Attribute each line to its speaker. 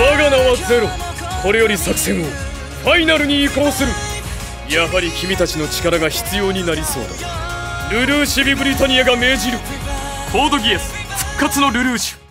Speaker 1: 我が名はゼロ。これより作戦をファイナルに移行する。やはり君たちの力が必要になりそうだ。ルルーシュビ・ブリタニアが命じる。
Speaker 2: コードギアス復活のルルーシュ。